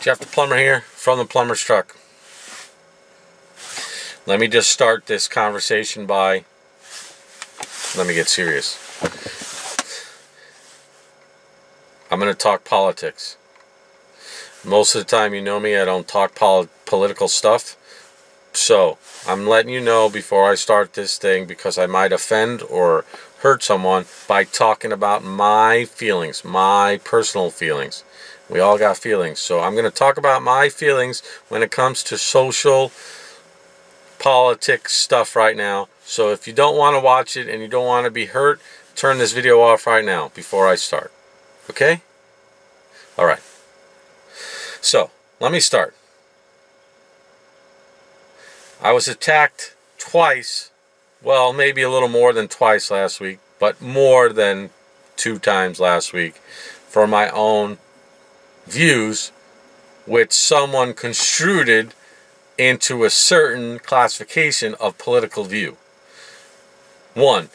Jeff the Plumber here from the Plumber's Truck. Let me just start this conversation by. Let me get serious. I'm going to talk politics. Most of the time, you know me, I don't talk pol- political stuff. So, I'm letting you know before I start this thing because I might offend or hurt someone by talking about my feelings, my personal feelings. We all got feelings. So I'm going to talk about my feelings when it comes to social politics stuff right now. So if you don't want to watch it and you don't want to be hurt, turn this video off right now before I start. Okay? All right. So, let me start. I was attacked twice, well, maybe a little more than twice last week, but more than two times last week for my own views which someone construed into a certain classification of political view. One,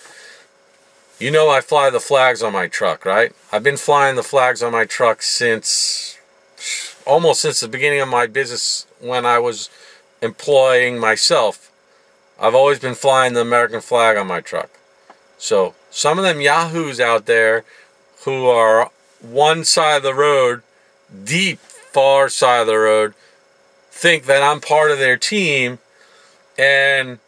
you know I fly the flags on my truck, right? I've been flying the flags on my truck since almost since the beginning of my business when I was employing myself. I've always been flying the American flag on my truck. So, some of them yahoos out there who are one side of the road deep, far side of the road think that I'm part of their team and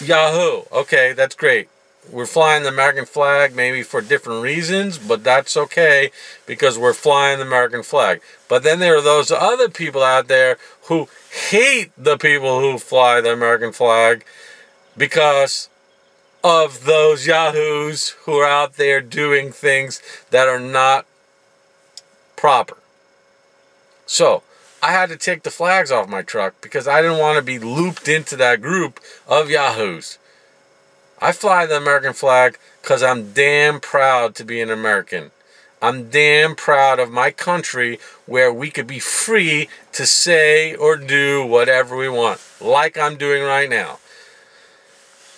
Yahoo. Okay, that's great. We're flying the American flag maybe for different reasons, but that's okay because we're flying the American flag. But then there are those other people out there who hate the people who fly the American flag because of those yahoos who are out there doing things that are not proper. So, I had to take the flags off my truck because I didn't want to be looped into that group of yahoos. I fly the American flag because I'm damn proud to be an American. I'm damn proud of my country where we could be free to say or do whatever we want, like I'm doing right now.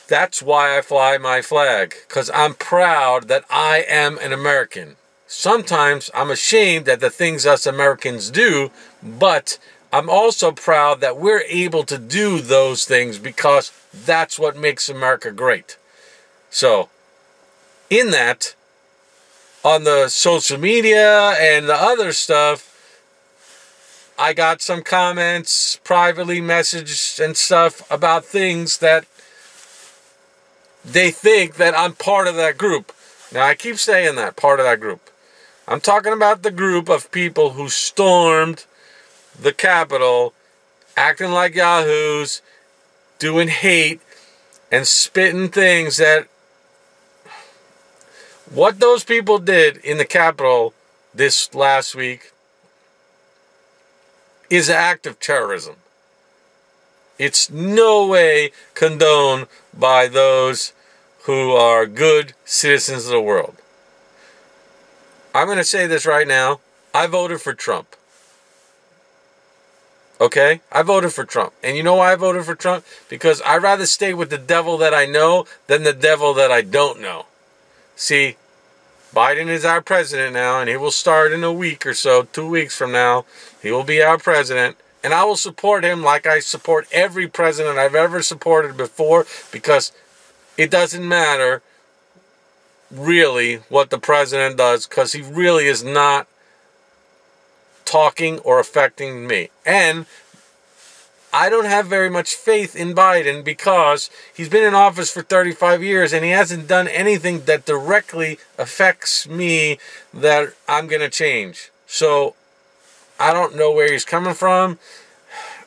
That's why I fly my flag, because I'm proud that I am an American. Sometimes I'm ashamed at the things us Americans do, but I'm also proud that we're able to do those things because that's what makes America great. So, in that, on the social media and the other stuff, I got some comments, privately messaged and stuff about things that they think that I'm part of that group. Now, I keep saying that, part of that group. I'm talking about the group of people who stormed the Capitol, acting like yahoos, doing hate, and spitting things that. What those people did in the Capitol this last week is an act of terrorism. It's no way condoned by those who are good citizens of the world. I'm going to say this right now. I voted for Trump. Okay? I voted for Trump. And you know why I voted for Trump? Because I'd rather stay with the devil that I know than the devil that I don't know. See, Biden is our president now, and he will start in a week or so, two weeks from now. He will be our president. And I will support him like I support every president I've ever supported before because it doesn't matter really what the president does because he really is not talking or affecting me. And I don't have very much faith in Biden because he's been in office for 35 years and he hasn't done anything that directly affects me that I'm going to change. So I don't know where he's coming from.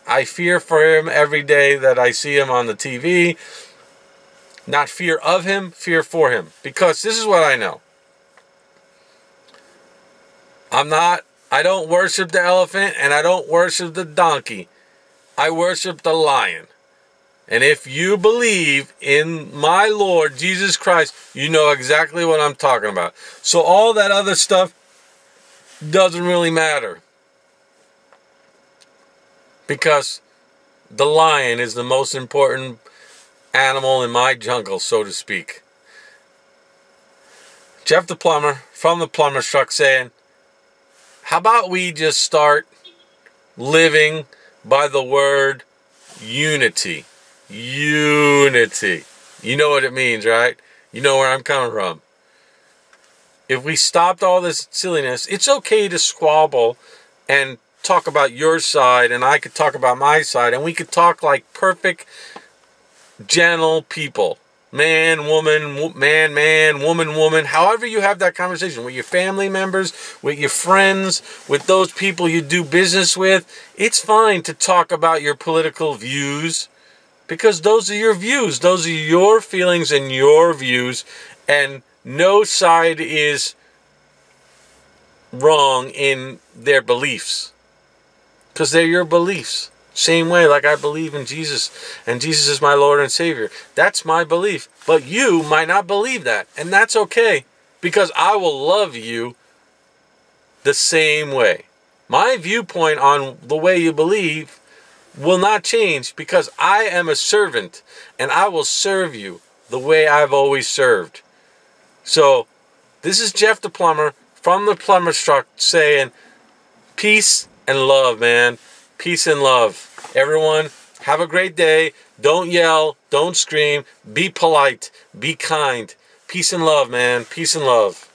I fear for him every day that I see him on the TV. Not fear of him, fear for him. Because this is what I know. I'm not, I don't worship the elephant and I don't worship the donkey. I worship the lion. And if you believe in my Lord Jesus Christ, you know exactly what I'm talking about. So all that other stuff doesn't really matter. Because the lion is the most important animal in my jungle, so to speak. Jeff the plumber from the plumber's truck saying, How about we just start living by the word unity? Unity. You know what it means, right? You know where I'm coming from. If we stopped all this silliness, it's okay to squabble and talk about your side, and I could talk about my side, and we could talk like perfect, gentle people man, woman, man, man, woman, woman, however you have that conversation with your family members, with your friends, with those people you do business with, it's fine to talk about your political views because those are your views. Those are your feelings and your views, and no side is wrong in their beliefs because they're your beliefs. Same way, like I believe in Jesus and Jesus is my Lord and Savior. That's my belief. But you might not believe that. And that's okay because I will love you the same way. My viewpoint on the way you believe will not change because I am a servant and I will serve you the way I've always served. So, this is Jeff the plumber from the plumber truck saying peace and love, man. Peace and love. Everyone, have a great day. Don't yell. Don't scream. Be polite. Be kind. Peace and love, man. Peace and love.